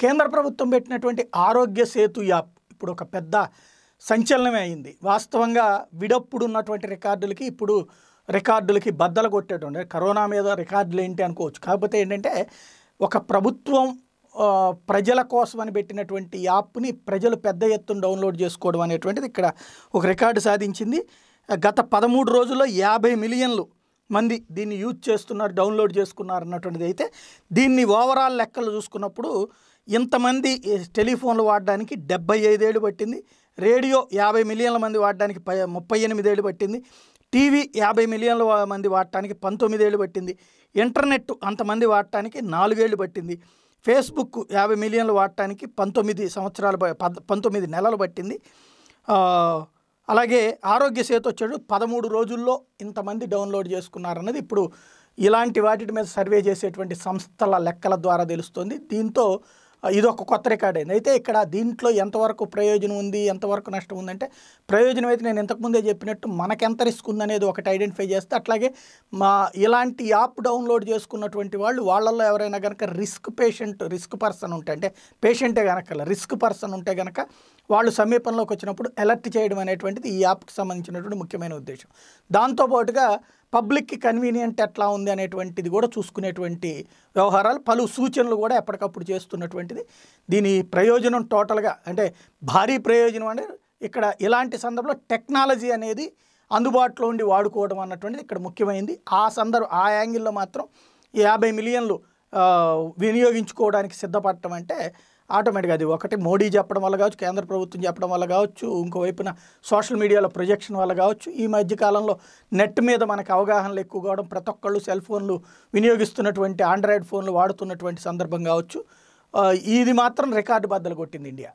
కేంద్ర ప్రభుత్వం పెట్టినటువంటి ఆరోగ్య సేతు యాప్ ఇప్పుడు ఒక పెద్ద సంచలనమే అయింది. వాస్తవంగా విడప్పుడు ఉన్నటువంటి రికార్డులకి ఇప్పుడు రికార్డులకి బద్దలు కొట్టేటువంటి కరోనా మీద రికార్డులు ఏంటి అనుకోవచ్చు. కాకపోతే ఏంటంటే ఒక ప్రభుత్వం ప్రజల కోసం అని పెట్టినటువంటి యాప్ని ప్రజలు పెద్ద ఎత్తున డౌన్లోడ్ చేసుకోవడం అనేటువంటిది ఇక్కడ ఒక రికార్డు సాధించింది. గత పదమూడు రోజుల్లో యాభై మిలియన్లు మంది దీన్ని యూజ్ చేస్తున్నారు డౌన్లోడ్ చేసుకున్నారు అన్నటువంటిది అయితే దీన్ని ఓవరాల్ లెక్కలు చూసుకున్నప్పుడు ఇంతమంది టెలిఫోన్లు వాడడానికి డెబ్బై ఐదేళ్ళు పట్టింది రేడియో యాభై మిలియన్ల మంది వాడడానికి ప ముప్పై ఎనిమిదేళ్ళు పట్టింది టీవీ యాభై మిలియన్ల మంది వాడటానికి పంతొమ్మిదేళ్ళు పట్టింది ఇంటర్నెట్ అంతమంది వాడటానికి నాలుగేళ్ళు పట్టింది ఫేస్బుక్ యాభై మిలియన్లు వాడటానికి పంతొమ్మిది సంవత్సరాలు పంతొమ్మిది నెలలు పట్టింది అలాగే ఆరోగ్య సేతు వచ్చాడు. పదమూడు రోజుల్లో ఇంతమంది డౌన్లోడ్ చేసుకున్నారన్నది ఇప్పుడు ఇలాంటి వాటి మీద సర్వే చేసేటువంటి సంస్థల లెక్కల ద్వారా తెలుస్తుంది. దీంతో ఇది ఒక కొత్త రికార్డ్ అయింది. అయితే ఇక్కడ దీంట్లో ఎంతవరకు ప్రయోజనం ఉంది ఎంతవరకు నష్టం ఉందంటే ప్రయోజనం అయితే నేను ఇంతకుముందే చెప్పినట్టు మనకెంత రిస్క్ ఉందనేది ఒకటి ఐడెంటిఫై చేస్తే అట్లాగే మా ఇలాంటి యాప్ డౌన్లోడ్ చేసుకున్నటువంటి వాళ్ళు వాళ్ళల్లో ఎవరైనా కనుక రిస్క్ పేషెంట్ రిస్క్ పర్సన్ ఉంటే అంటే పేషెంటే కనుక రిస్క్ పర్సన్ ఉంటే కనుక వాళ్ళు సమీపంలోకి వచ్చినప్పుడు అలర్ట్ చేయడం అనేటువంటిది ఈ యాప్కి సంబంధించినటువంటి ముఖ్యమైన ఉద్దేశం. దాంతోపాటుగా పబ్లిక్కి కన్వీనియంట్ ఎట్లా ఉంది అనేటువంటిది కూడా చూసుకునేటువంటి వ్యవహారాలు పలు సూచనలు కూడా ఎప్పటికప్పుడు చేస్తున్నటువంటిది. దీని ప్రయోజనం టోటల్గా అంటే భారీ ప్రయోజనం అంటే ఇక్కడ ఇలాంటి సందర్భంలో టెక్నాలజీ అనేది అందుబాటులో ఉండి వాడుకోవడం అన్నటువంటిది ఇక్కడ ముఖ్యమైనది ఆ సందర్భం ఆ యాంగిల్లో మాత్రం ఈ యాభై మిలియన్లు వినియోగించుకోవడానికి సిద్ధపడటం అంటే ఆటోమేటిక్గా అది ఒకటి మోడీ చెప్పడం వల్ల కావచ్చు కేంద్ర ప్రభుత్వం చెప్పడం వల్ల కావచ్చు ఇంకోవైపున సోషల్ మీడియాలో ప్రొజెక్షన్ వల్ల కావచ్చు ఈ మధ్యకాలంలో నెట్ మీద మనకు అవగాహనలు ఎక్కువ కావడం ప్రతి ఒక్కళ్ళు సెల్ ఫోన్లు వినియోగిస్తున్నటువంటి ఆండ్రాయిడ్ ఫోన్లు వాడుతున్నటువంటి సందర్భం కావచ్చు. ఇది మాత్రం రికార్డు బద్దలు కొట్టింది ఇండియా.